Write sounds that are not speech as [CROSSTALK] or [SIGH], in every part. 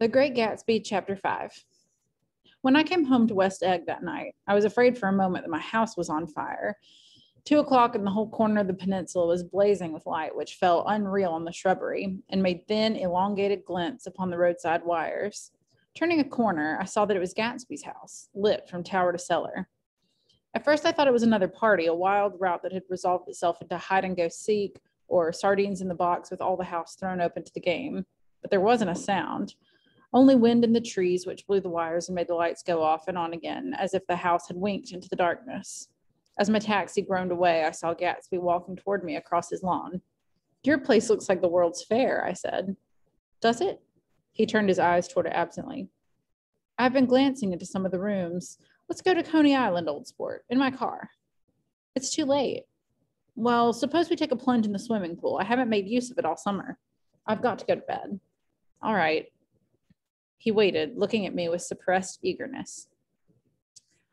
The Great Gatsby, Chapter 5. When I came home to West Egg that night, I was afraid for a moment that my house was on fire. Two o'clock and the whole corner of the peninsula was blazing with light, which fell unreal on the shrubbery and made thin, elongated glints upon the roadside wires. Turning a corner, I saw that it was Gatsby's house, lit from tower to cellar. At first, I thought it was another party, a wild rout that had resolved itself into hide and go seek or sardines in the box with all the house thrown open to the game. But there wasn't a sound, only wind in the trees, which blew the wires and made the lights go off and on again, as if the house had winked into the darkness. As my taxi groaned away, I saw Gatsby walking toward me across his lawn. Your place looks like the World's Fair, I said. Does it? He turned his eyes toward it absently. I've been glancing into some of the rooms. Let's go to Coney Island, old sport, in my car. It's too late. Well, suppose we take a plunge in the swimming pool. I haven't made use of it all summer. I've got to go to bed. All right. He waited, looking at me with suppressed eagerness.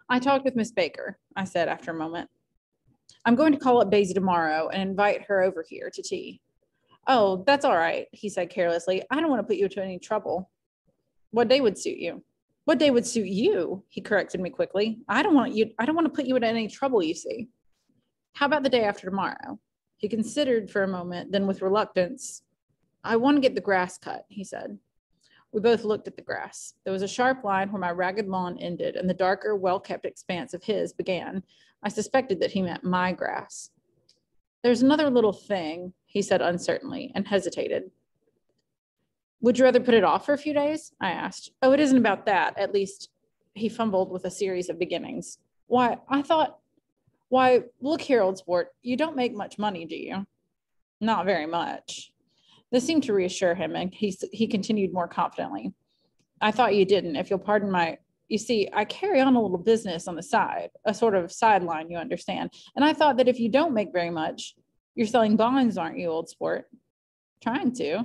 I talked with Miss Baker, I said after a moment. I'm going to call up Daisy tomorrow and invite her over here to tea. Oh, that's all right, he said carelessly. I don't want to put you into any trouble. What day would suit you? What day would suit you? He corrected me quickly. I don't want you, I don't want to put you in any trouble, you see. How about the day after tomorrow? He considered for a moment, then with reluctance, I want to get the grass cut, he said. We both looked at the grass. There was a sharp line where my ragged lawn ended and the darker, well kept expanse of his began. I suspected that he meant my grass. There's another little thing, he said uncertainly and hesitated. Would you rather put it off for a few days? I asked. Oh, it isn't about that. At least he fumbled with a series of beginnings. Why, I thought, why, look here, old sport, you don't make much money, do you? Not very much. This seemed to reassure him, and he, he continued more confidently. I thought you didn't, if you'll pardon my. You see, I carry on a little business on the side, a sort of sideline, you understand. And I thought that if you don't make very much, you're selling bonds, aren't you, old sport? Trying to.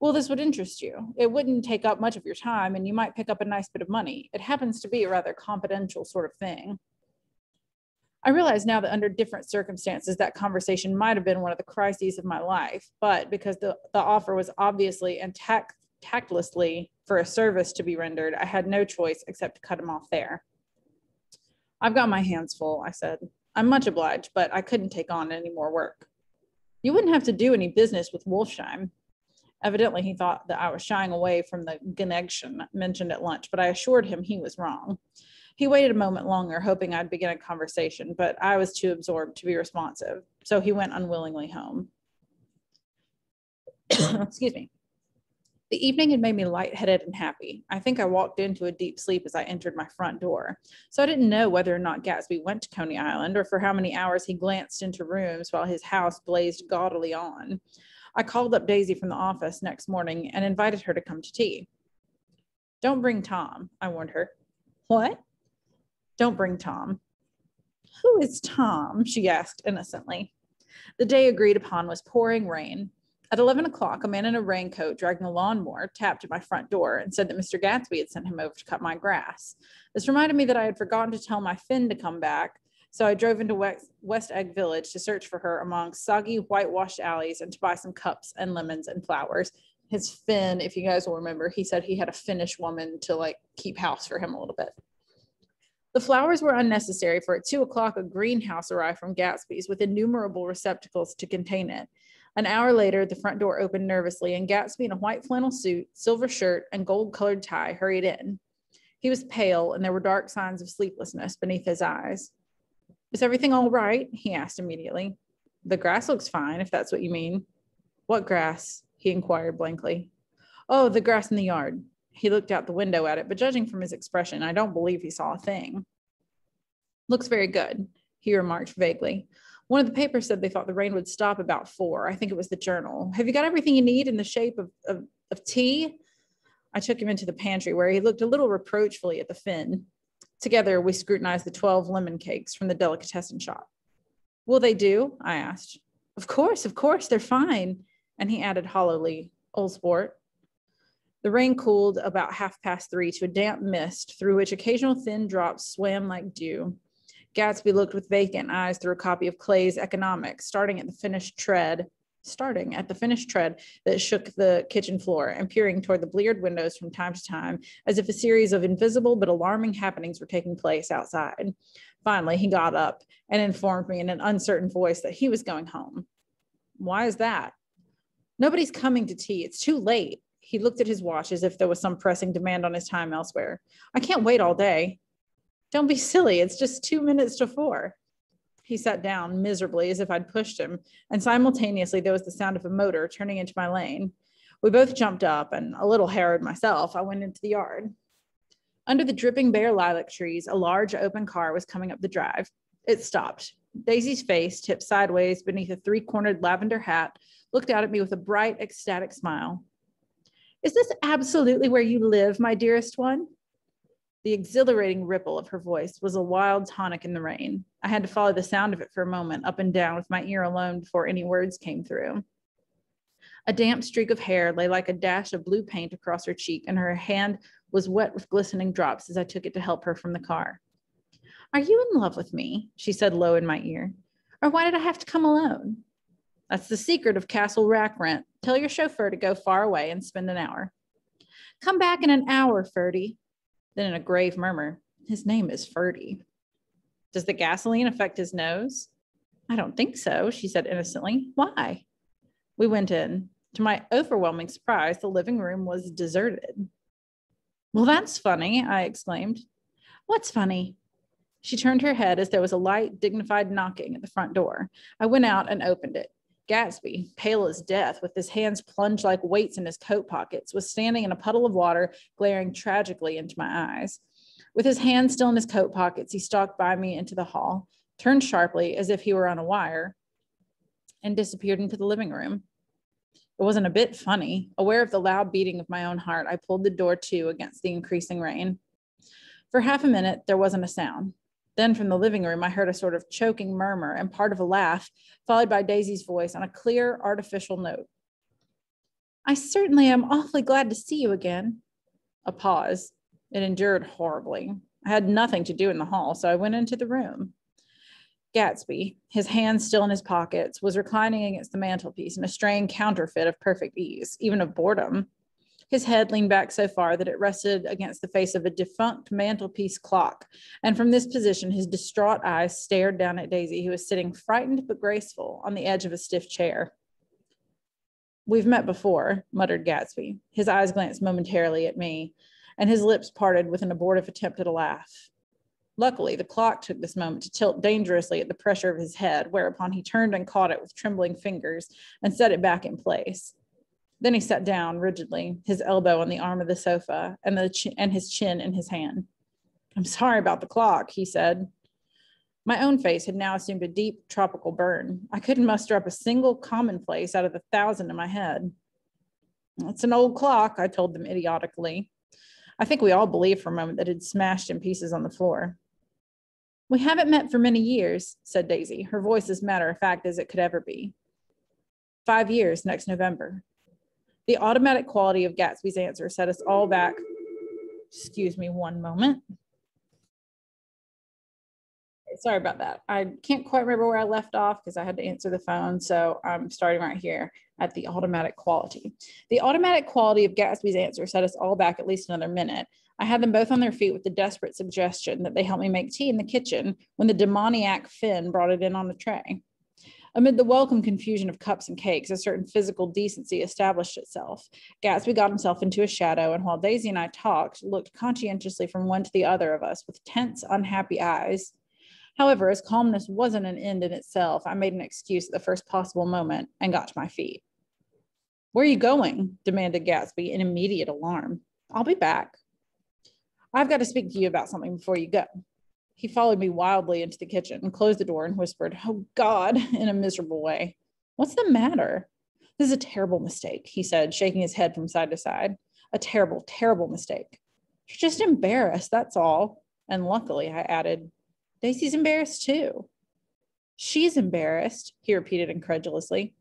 Well, this would interest you. It wouldn't take up much of your time, and you might pick up a nice bit of money. It happens to be a rather confidential sort of thing. I realize now that under different circumstances, that conversation might have been one of the crises of my life, but because the, the offer was obviously and tact, tactlessly for a service to be rendered, I had no choice except to cut him off there. I've got my hands full, I said. I'm much obliged, but I couldn't take on any more work. You wouldn't have to do any business with Wolfsheim. Evidently, he thought that I was shying away from the connection mentioned at lunch, but I assured him he was wrong. He waited a moment longer, hoping I'd begin a conversation, but I was too absorbed to be responsive, so he went unwillingly home. [COUGHS] Excuse me. The evening had made me lightheaded and happy. I think I walked into a deep sleep as I entered my front door. So I didn't know whether or not Gatsby went to Coney Island or for how many hours he glanced into rooms while his house blazed gaudily on. I called up Daisy from the office next morning and invited her to come to tea. Don't bring Tom, I warned her. What? Don't bring Tom. Who is Tom? She asked innocently. The day agreed upon was pouring rain. At 11 o'clock, a man in a raincoat dragging a lawnmower tapped at my front door and said that Mr. Gatsby had sent him over to cut my grass. This reminded me that I had forgotten to tell my Finn to come back, so I drove into West Egg Village to search for her among soggy, whitewashed alleys and to buy some cups and lemons and flowers. His Finn, if you guys will remember, he said he had a Finnish woman to like keep house for him a little bit. The flowers were unnecessary, for at two o'clock, a greenhouse arrived from Gatsby's with innumerable receptacles to contain it. An hour later, the front door opened nervously, and Gatsby, in a white flannel suit, silver shirt, and gold colored tie, hurried in. He was pale, and there were dark signs of sleeplessness beneath his eyes. Is everything all right? He asked immediately. The grass looks fine, if that's what you mean. What grass? He inquired blankly. Oh, the grass in the yard. He looked out the window at it, but judging from his expression, I don't believe he saw a thing. Looks very good, he remarked vaguely. One of the papers said they thought the rain would stop about four. I think it was the journal. Have you got everything you need in the shape of, of, of tea? I took him into the pantry where he looked a little reproachfully at the Finn. Together, we scrutinized the 12 lemon cakes from the delicatessen shop. Will they do? I asked. Of course, of course, they're fine. And he added hollowly, Old sport. The rain cooled about half past three to a damp mist through which occasional thin drops swam like dew. Gatsby looked with vacant eyes through a copy of Clay's Economics, starting at the Finnish tread starting at the Finnish tread that shook the kitchen floor and peering toward the bleared windows from time to time as if a series of invisible but alarming happenings were taking place outside. Finally, he got up and informed me in an uncertain voice that he was going home. Why is that? Nobody's coming to tea. It's too late. He looked at his watch as if there was some pressing demand on his time elsewhere. I can't wait all day. Don't be silly. It's just two minutes to four. He sat down miserably as if I'd pushed him, and simultaneously there was the sound of a motor turning into my lane. We both jumped up, and a little harrowed myself, I went into the yard. Under the dripping bare lilac trees, a large open car was coming up the drive. It stopped. Daisy's face, tipped sideways beneath a three cornered lavender hat, looked out at me with a bright, ecstatic smile. Is this absolutely where you live, my dearest one? The exhilarating ripple of her voice was a wild tonic in the rain. I had to follow the sound of it for a moment, up and down with my ear alone before any words came through. A damp streak of hair lay like a dash of blue paint across her cheek, and her hand was wet with glistening drops as I took it to help her from the car. Are you in love with me? She said low in my ear. Or why did I have to come alone? That's the secret of Castle Rackrent. Tell your chauffeur to go far away and spend an hour. Come back in an hour, Ferdy. Then in a grave murmur, his name is Ferdy. Does the gasoline affect his nose? I don't think so, she said innocently. Why? We went in. To my overwhelming surprise, the living room was deserted. Well, that's funny, I exclaimed. What's funny? She turned her head as there was a light, dignified knocking at the front door. I went out and opened it. Gatsby, pale as death, with his hands plunged like weights in his coat pockets, was standing in a puddle of water, glaring tragically into my eyes. With his hands still in his coat pockets, he stalked by me into the hall, turned sharply as if he were on a wire, and disappeared into the living room. It wasn't a bit funny. Aware of the loud beating of my own heart, I pulled the door to against the increasing rain. For half a minute, there wasn't a sound. Then from the living room, I heard a sort of choking murmur and part of a laugh, followed by Daisy's voice on a clear, artificial note. I certainly am awfully glad to see you again. A pause. It endured horribly. I had nothing to do in the hall, so I went into the room. Gatsby, his hands still in his pockets, was reclining against the mantelpiece in a strained counterfeit of perfect ease, even of boredom. His head leaned back so far that it rested against the face of a defunct mantelpiece clock. And from this position, his distraught eyes stared down at Daisy, who was sitting frightened but graceful on the edge of a stiff chair. We've met before, muttered Gatsby. His eyes glanced momentarily at me, and his lips parted with an abortive attempt at a laugh. Luckily, the clock took this moment to tilt dangerously at the pressure of his head, whereupon he turned and caught it with trembling fingers and set it back in place. Then he sat down rigidly, his elbow on the arm of the sofa and, the ch- and his chin in his hand. I'm sorry about the clock, he said. My own face had now assumed a deep tropical burn. I couldn't muster up a single commonplace out of the thousand in my head. It's an old clock, I told them idiotically. I think we all believed for a moment that it had smashed in pieces on the floor. We haven't met for many years, said Daisy, her voice as matter of fact as it could ever be. Five years next November. The automatic quality of Gatsby's answer set us all back. Excuse me one moment. Sorry about that. I can't quite remember where I left off because I had to answer the phone. So I'm starting right here at the automatic quality. The automatic quality of Gatsby's answer set us all back at least another minute. I had them both on their feet with the desperate suggestion that they help me make tea in the kitchen when the demoniac Finn brought it in on the tray. Amid the welcome confusion of cups and cakes, a certain physical decency established itself. Gatsby got himself into a shadow, and while Daisy and I talked, looked conscientiously from one to the other of us with tense, unhappy eyes. However, as calmness wasn't an end in itself, I made an excuse at the first possible moment and got to my feet. Where are you going? demanded Gatsby in immediate alarm. I'll be back. I've got to speak to you about something before you go. He followed me wildly into the kitchen and closed the door and whispered, Oh God, [LAUGHS] in a miserable way. What's the matter? This is a terrible mistake, he said, shaking his head from side to side. A terrible, terrible mistake. You're just embarrassed, that's all. And luckily, I added, Daisy's embarrassed too. She's embarrassed, he repeated incredulously,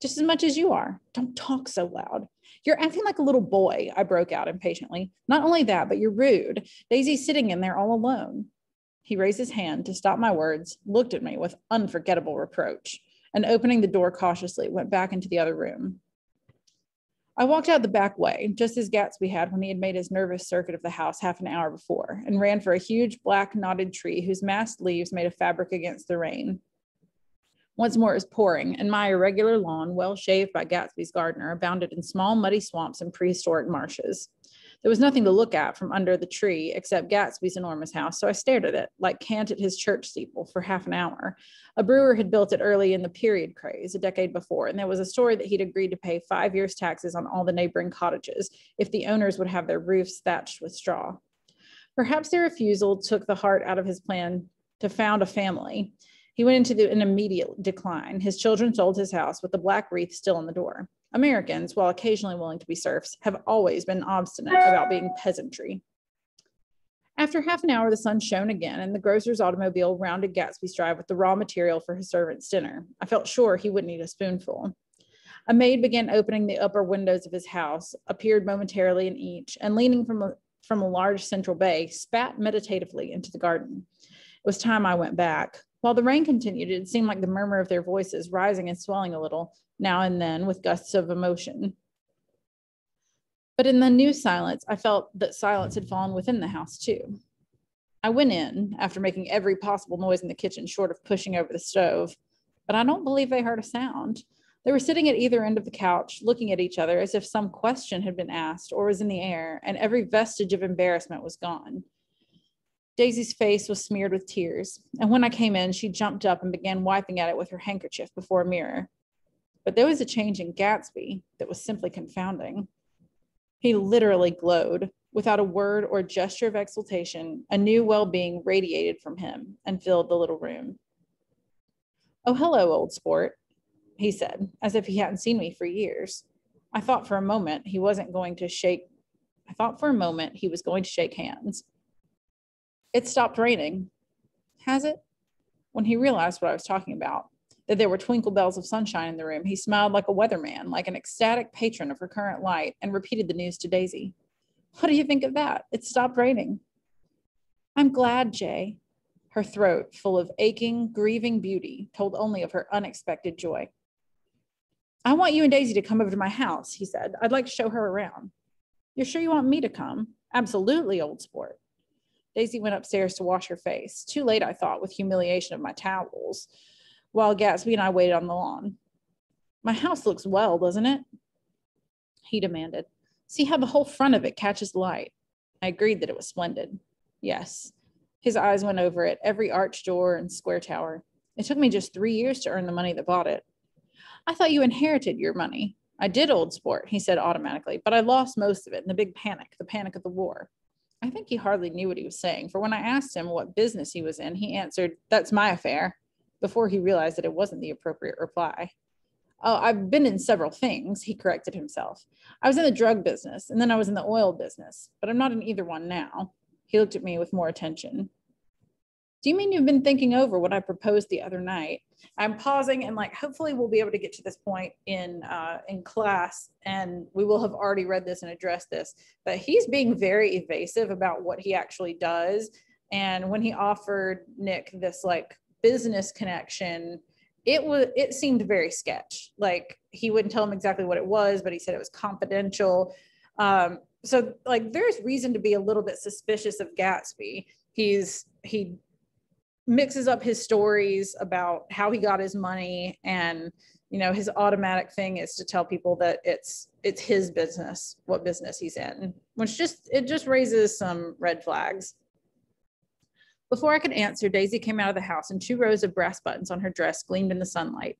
just as much as you are. Don't talk so loud. You're acting like a little boy, I broke out impatiently. Not only that, but you're rude. Daisy's sitting in there all alone. He raised his hand to stop my words, looked at me with unforgettable reproach, and opening the door cautiously, went back into the other room. I walked out the back way, just as Gatsby had when he had made his nervous circuit of the house half an hour before, and ran for a huge black knotted tree whose massed leaves made a fabric against the rain. Once more it was pouring, and my irregular lawn, well shaved by Gatsby's gardener, abounded in small muddy swamps and prehistoric marshes. There was nothing to look at from under the tree except Gatsby's enormous house, so I stared at it like Kant at his church steeple for half an hour. A brewer had built it early in the period craze, a decade before, and there was a story that he'd agreed to pay five years' taxes on all the neighboring cottages if the owners would have their roofs thatched with straw. Perhaps their refusal took the heart out of his plan to found a family. He went into the, an immediate decline. His children sold his house with the black wreath still on the door. Americans, while occasionally willing to be serfs, have always been obstinate about being peasantry. After half an hour, the sun shone again, and the grocer's automobile rounded Gatsby's drive with the raw material for his servant's dinner. I felt sure he wouldn't eat a spoonful. A maid began opening the upper windows of his house, appeared momentarily in each, and leaning from a, from a large central bay, spat meditatively into the garden. It was time I went back. While the rain continued, it seemed like the murmur of their voices, rising and swelling a little, now and then with gusts of emotion. But in the new silence, I felt that silence had fallen within the house too. I went in after making every possible noise in the kitchen, short of pushing over the stove, but I don't believe they heard a sound. They were sitting at either end of the couch, looking at each other as if some question had been asked or was in the air, and every vestige of embarrassment was gone. Daisy's face was smeared with tears, and when I came in, she jumped up and began wiping at it with her handkerchief before a mirror. But there was a change in Gatsby that was simply confounding. He literally glowed. Without a word or gesture of exultation, a new well being radiated from him and filled the little room. Oh, hello, old sport, he said, as if he hadn't seen me for years. I thought for a moment he wasn't going to shake. I thought for a moment he was going to shake hands. It stopped raining. Has it? When he realized what I was talking about, that there were twinkle bells of sunshine in the room, he smiled like a weatherman, like an ecstatic patron of recurrent light, and repeated the news to Daisy. What do you think of that? It stopped raining. I'm glad, Jay. Her throat, full of aching, grieving beauty, told only of her unexpected joy. I want you and Daisy to come over to my house, he said. I'd like to show her around. You're sure you want me to come? Absolutely, old sport. Daisy went upstairs to wash her face. Too late, I thought, with humiliation of my towels while Gatsby and I waited on the lawn. My house looks well, doesn't it? He demanded. See how the whole front of it catches light. I agreed that it was splendid. Yes. His eyes went over it, every arch door and square tower. It took me just three years to earn the money that bought it. I thought you inherited your money. I did, old sport, he said automatically, but I lost most of it in the big panic, the panic of the war. I think he hardly knew what he was saying, for when I asked him what business he was in, he answered, That's my affair before he realized that it wasn't the appropriate reply. Oh, I've been in several things, he corrected himself. I was in the drug business and then I was in the oil business, but I'm not in either one now. He looked at me with more attention. Do you mean you've been thinking over what I proposed the other night? I'm pausing and like hopefully we'll be able to get to this point in uh, in class and we will have already read this and addressed this. But he's being very evasive about what he actually does. And when he offered Nick this like business connection it was it seemed very sketch like he wouldn't tell him exactly what it was but he said it was confidential um, so like there's reason to be a little bit suspicious of gatsby he's he mixes up his stories about how he got his money and you know his automatic thing is to tell people that it's it's his business what business he's in which just it just raises some red flags before I could answer, Daisy came out of the house and two rows of brass buttons on her dress gleamed in the sunlight.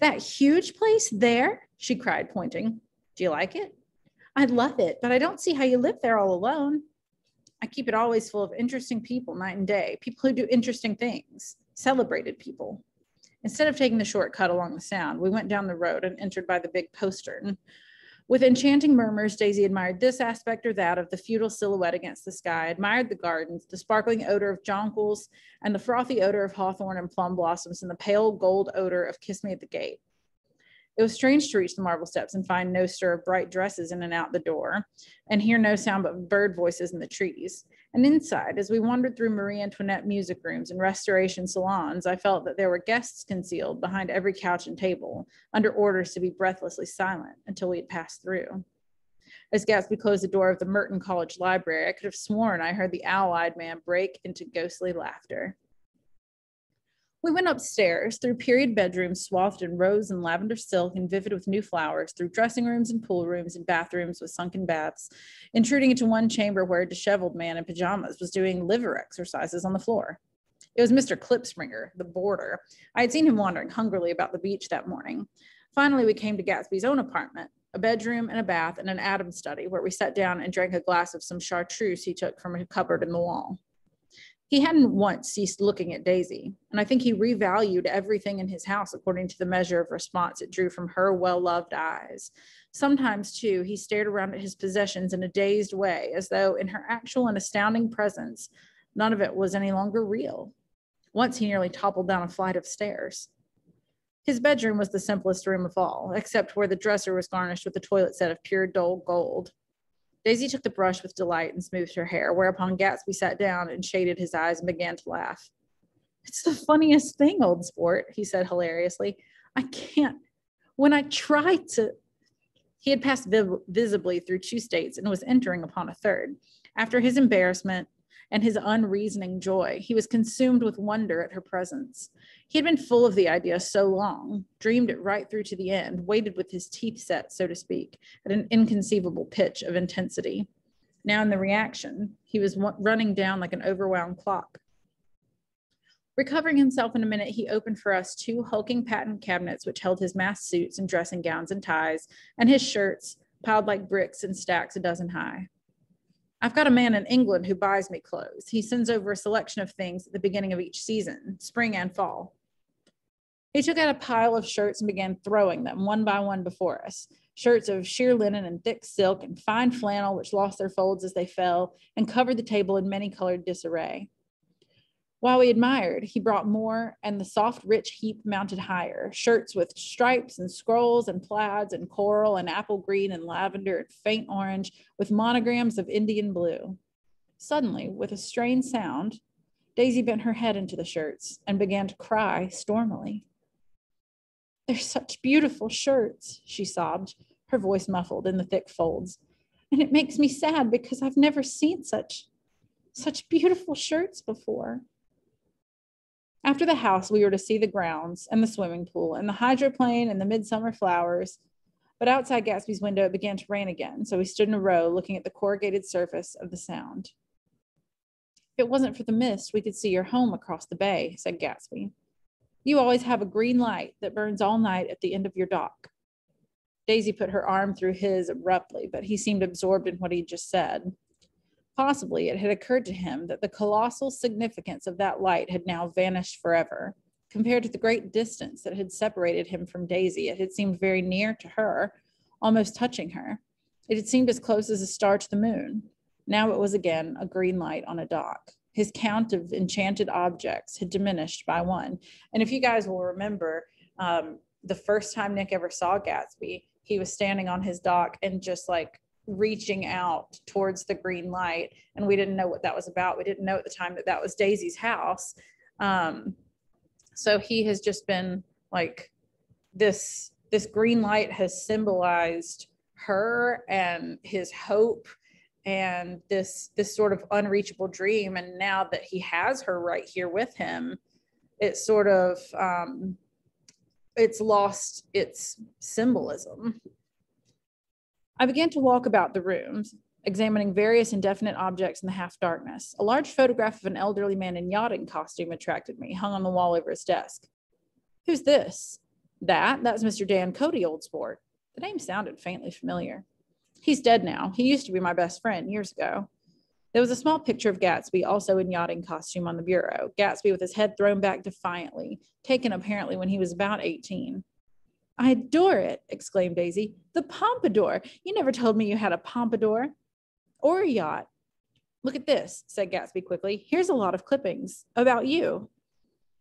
That huge place there? she cried, pointing. Do you like it? I love it, but I don't see how you live there all alone. I keep it always full of interesting people night and day, people who do interesting things, celebrated people. Instead of taking the shortcut along the sound, we went down the road and entered by the big postern, with enchanting murmurs, Daisy admired this aspect or that of the feudal silhouette against the sky, admired the gardens, the sparkling odor of jonquils, and the frothy odor of hawthorn and plum blossoms, and the pale gold odor of Kiss Me at the Gate. It was strange to reach the marble steps and find no stir of bright dresses in and out the door, and hear no sound but bird voices in the trees. And inside, as we wandered through Marie Antoinette music rooms and restoration salons, I felt that there were guests concealed behind every couch and table, under orders to be breathlessly silent until we had passed through. As Gatsby closed the door of the Merton College Library, I could have sworn I heard the owl eyed man break into ghostly laughter. We went upstairs through period bedrooms swathed in rose and lavender silk and vivid with new flowers, through dressing rooms and pool rooms and bathrooms with sunken baths, intruding into one chamber where a disheveled man in pajamas was doing liver exercises on the floor. It was Mr. Klipspringer, the boarder. I had seen him wandering hungrily about the beach that morning. Finally, we came to Gatsby's own apartment, a bedroom and a bath and an Adam study, where we sat down and drank a glass of some chartreuse he took from a cupboard in the wall. He hadn't once ceased looking at Daisy, and I think he revalued everything in his house according to the measure of response it drew from her well loved eyes. Sometimes, too, he stared around at his possessions in a dazed way, as though in her actual and astounding presence, none of it was any longer real. Once he nearly toppled down a flight of stairs. His bedroom was the simplest room of all, except where the dresser was garnished with a toilet set of pure dull gold. Daisy took the brush with delight and smoothed her hair, whereupon Gatsby sat down and shaded his eyes and began to laugh. It's the funniest thing, old sport, he said hilariously. I can't. When I try to. He had passed visibly through two states and was entering upon a third. After his embarrassment, and his unreasoning joy. He was consumed with wonder at her presence. He had been full of the idea so long, dreamed it right through to the end, waited with his teeth set, so to speak, at an inconceivable pitch of intensity. Now, in the reaction, he was running down like an overwhelmed clock. Recovering himself in a minute, he opened for us two hulking patent cabinets which held his mass suits and dressing gowns and ties, and his shirts, piled like bricks in stacks a dozen high. I've got a man in England who buys me clothes. He sends over a selection of things at the beginning of each season, spring and fall. He took out a pile of shirts and began throwing them one by one before us. Shirts of sheer linen and thick silk and fine flannel, which lost their folds as they fell and covered the table in many colored disarray. While we admired, he brought more, and the soft, rich heap mounted higher shirts with stripes and scrolls and plaids and coral and apple green and lavender and faint orange with monograms of Indian blue. Suddenly, with a strained sound, Daisy bent her head into the shirts and began to cry stormily. They're such beautiful shirts, she sobbed, her voice muffled in the thick folds. And it makes me sad because I've never seen such such beautiful shirts before. After the house, we were to see the grounds and the swimming pool and the hydroplane and the midsummer flowers. But outside Gatsby's window, it began to rain again, so we stood in a row looking at the corrugated surface of the sound. If it wasn't for the mist, we could see your home across the bay, said Gatsby. You always have a green light that burns all night at the end of your dock. Daisy put her arm through his abruptly, but he seemed absorbed in what he just said. Possibly it had occurred to him that the colossal significance of that light had now vanished forever. Compared to the great distance that had separated him from Daisy, it had seemed very near to her, almost touching her. It had seemed as close as a star to the moon. Now it was again a green light on a dock. His count of enchanted objects had diminished by one. And if you guys will remember, um, the first time Nick ever saw Gatsby, he was standing on his dock and just like reaching out towards the green light and we didn't know what that was about. We didn't know at the time that that was daisy's house. Um, so he has just been like this this green light has symbolized her and his hope and this this sort of unreachable dream. And now that he has her right here with him it's sort of um, it's lost its symbolism I began to walk about the rooms, examining various indefinite objects in the half darkness. A large photograph of an elderly man in yachting costume attracted me, hung on the wall over his desk. Who's this? That? That's Mr. Dan Cody, old sport. The name sounded faintly familiar. He's dead now. He used to be my best friend years ago. There was a small picture of Gatsby, also in yachting costume, on the bureau. Gatsby with his head thrown back defiantly, taken apparently when he was about 18. I adore it, exclaimed Daisy. The pompadour. You never told me you had a pompadour or a yacht. Look at this, said Gatsby quickly. Here's a lot of clippings about you.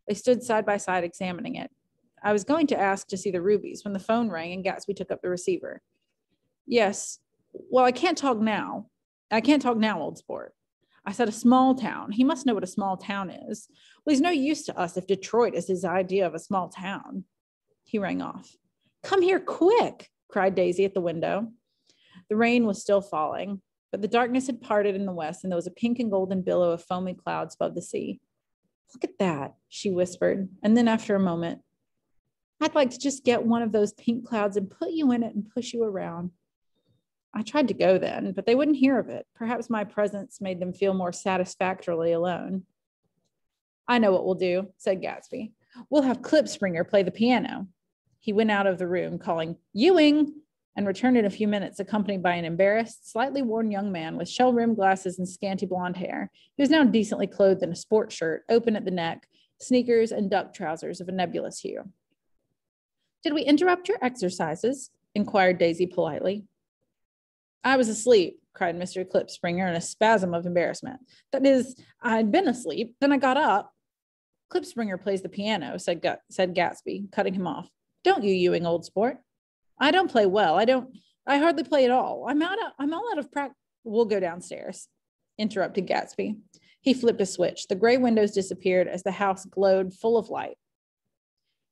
They stood side by side examining it. I was going to ask to see the rubies when the phone rang and Gatsby took up the receiver. Yes. Well, I can't talk now. I can't talk now, old sport. I said a small town. He must know what a small town is. Well, he's no use to us if Detroit is his idea of a small town. He rang off. Come here quick, cried Daisy at the window. The rain was still falling, but the darkness had parted in the west and there was a pink and golden billow of foamy clouds above the sea. Look at that, she whispered. And then after a moment, I'd like to just get one of those pink clouds and put you in it and push you around. I tried to go then, but they wouldn't hear of it. Perhaps my presence made them feel more satisfactorily alone. I know what we'll do, said Gatsby. We'll have Klipspringer play the piano. He went out of the room calling, Ewing, and returned in a few minutes, accompanied by an embarrassed, slightly worn young man with shell rimmed glasses and scanty blonde hair. He was now decently clothed in a sports shirt, open at the neck, sneakers, and duck trousers of a nebulous hue. Did we interrupt your exercises? inquired Daisy politely. I was asleep, cried Mr. Klipspringer in a spasm of embarrassment. That is, I'd been asleep, then I got up. Klipspringer plays the piano, said, G- said Gatsby, cutting him off. Don't you, Ewing, old sport? I don't play well. I don't, I hardly play at all. I'm out of, I'm all out of practice. We'll go downstairs, interrupted Gatsby. He flipped a switch. The gray windows disappeared as the house glowed full of light.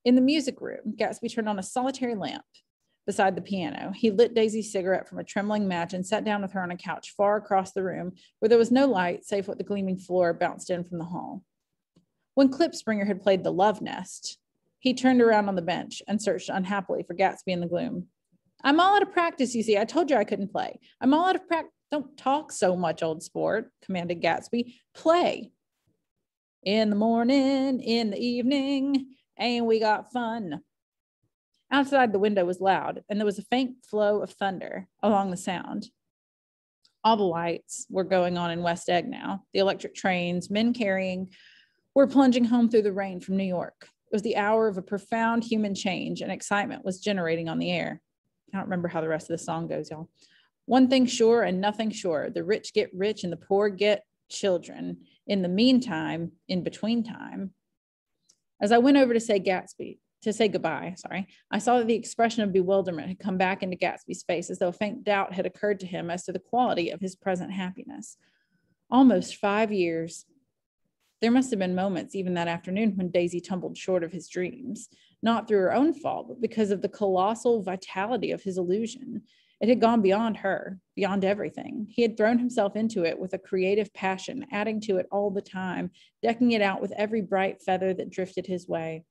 In the music room, Gatsby turned on a solitary lamp beside the piano. He lit Daisy's cigarette from a trembling match and sat down with her on a couch far across the room where there was no light save what the gleaming floor bounced in from the hall. When Klipspringer had played the love nest, he turned around on the bench and searched unhappily for Gatsby in the gloom. I'm all out of practice, you see. I told you I couldn't play. I'm all out of practice. Don't talk so much, old sport, commanded Gatsby. Play. In the morning, in the evening, and we got fun. Outside, the window was loud, and there was a faint flow of thunder along the sound. All the lights were going on in West Egg now. The electric trains, men carrying, were plunging home through the rain from New York. Was the hour of a profound human change, and excitement was generating on the air. I don't remember how the rest of the song goes, y'all. One thing sure and nothing sure the rich get rich and the poor get children. In the meantime, in between time. As I went over to say Gatsby, to say goodbye, sorry, I saw that the expression of bewilderment had come back into Gatsby's face as though a faint doubt had occurred to him as to the quality of his present happiness. Almost five years. There must have been moments, even that afternoon, when Daisy tumbled short of his dreams, not through her own fault, but because of the colossal vitality of his illusion. It had gone beyond her, beyond everything. He had thrown himself into it with a creative passion, adding to it all the time, decking it out with every bright feather that drifted his way.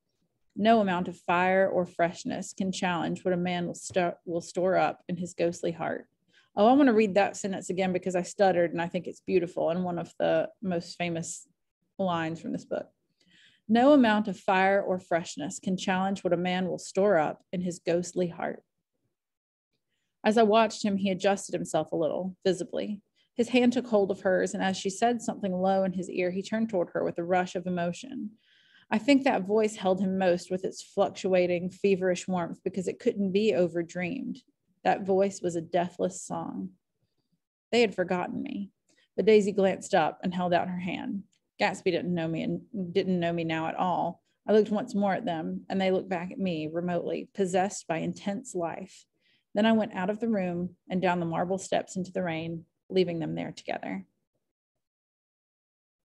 No amount of fire or freshness can challenge what a man will, st- will store up in his ghostly heart. Oh, I want to read that sentence again because I stuttered and I think it's beautiful and one of the most famous lines from this book. No amount of fire or freshness can challenge what a man will store up in his ghostly heart. As I watched him, he adjusted himself a little, visibly. His hand took hold of hers, and as she said something low in his ear, he turned toward her with a rush of emotion. I think that voice held him most with its fluctuating, feverish warmth because it couldn't be overdreamed. That voice was a deathless song. They had forgotten me. But Daisy glanced up and held out her hand. Gatsby didn't know me and didn't know me now at all. I looked once more at them, and they looked back at me remotely, possessed by intense life. Then I went out of the room and down the marble steps into the rain, leaving them there together.